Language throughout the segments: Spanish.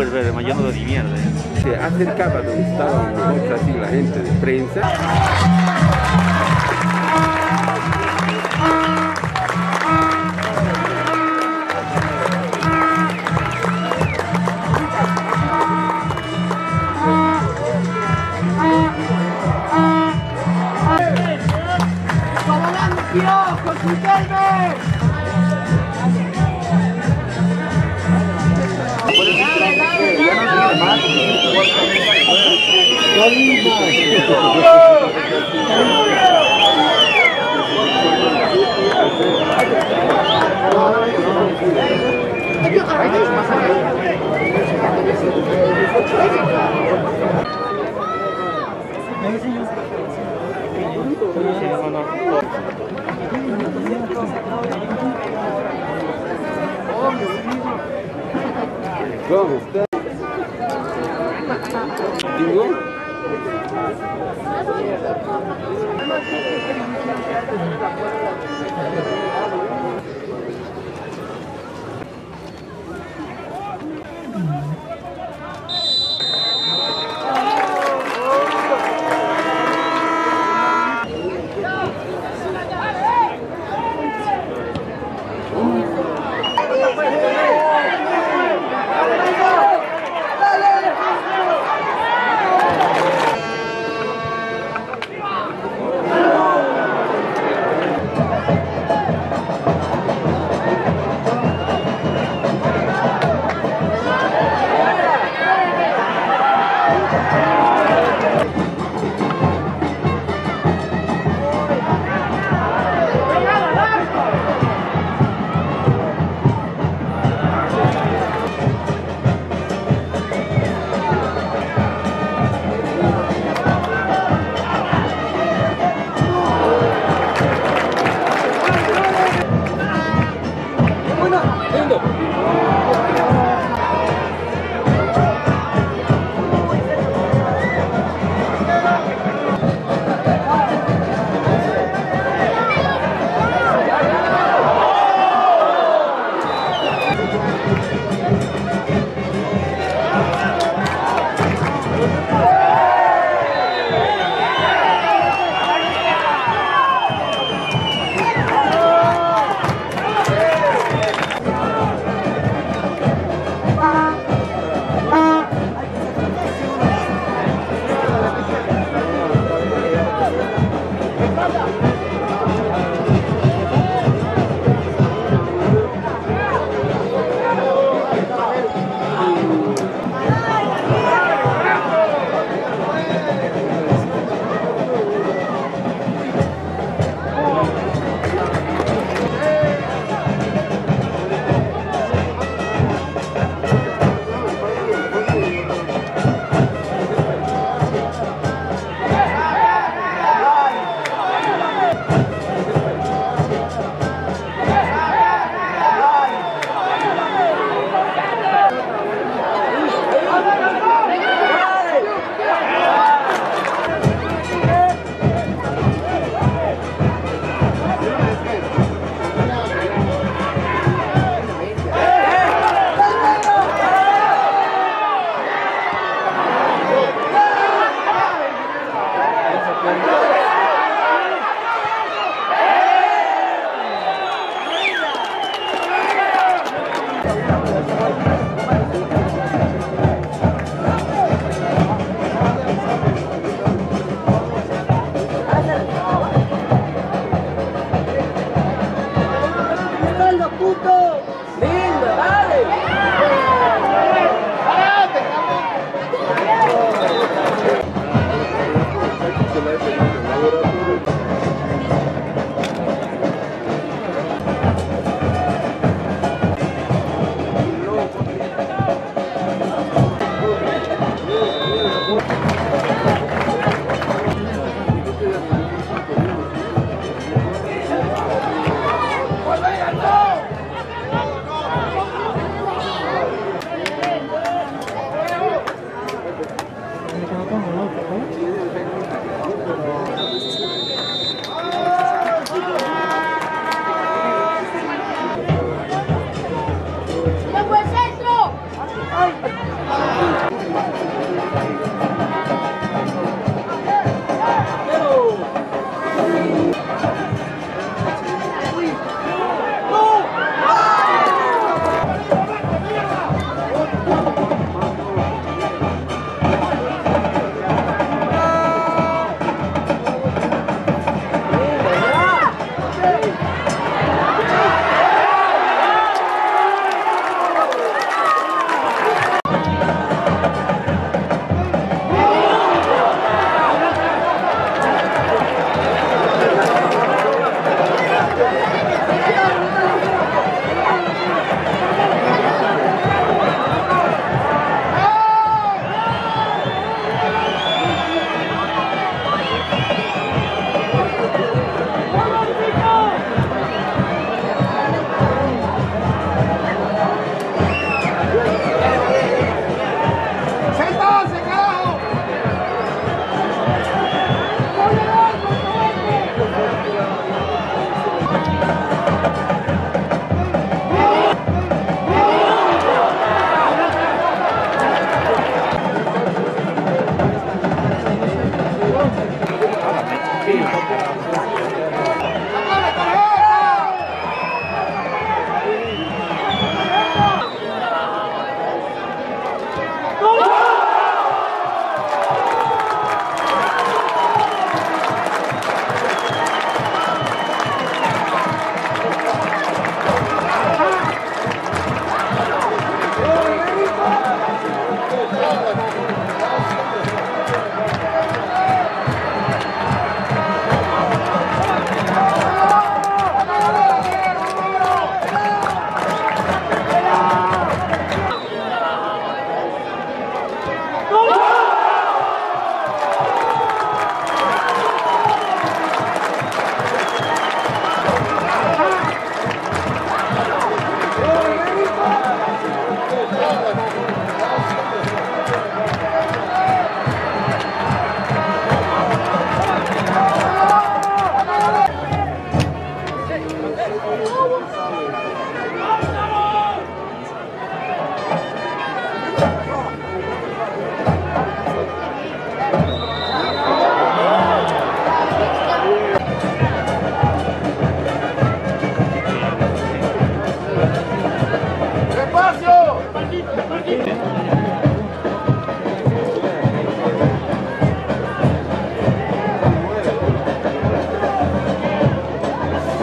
Che, ¿cómo puedes ver? Yo no mierda. ¿eh? Se acercaba donde estábamos nosotros, así la gente de prensa. Vamos,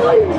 Hallelujah.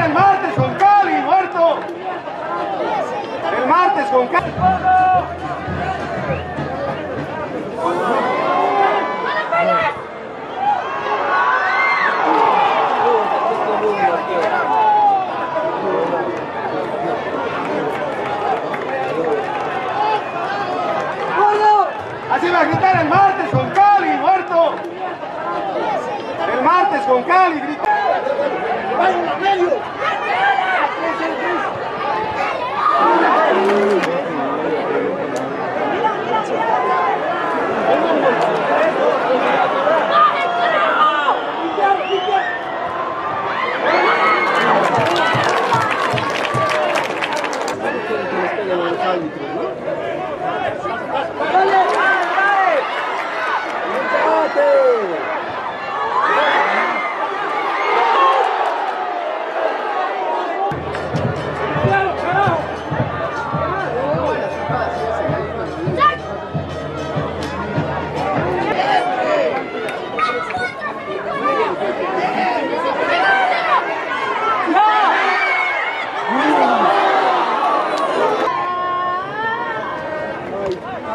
El martes con Cali, muerto. El martes con Cali.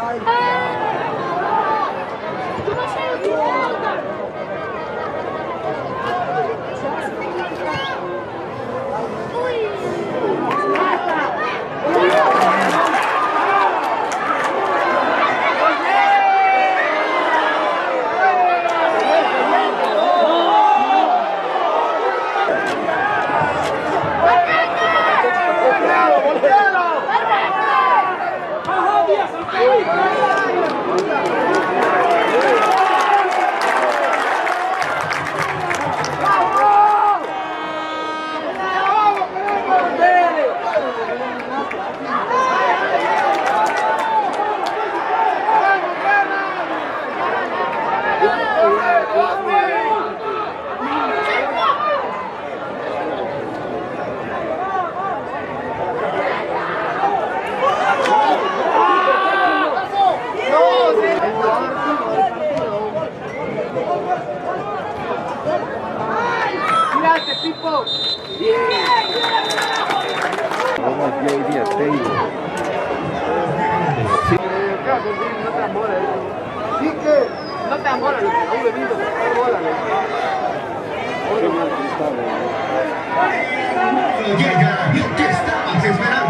Bye. Bye. No te amoras, a un bebido, Llega, y que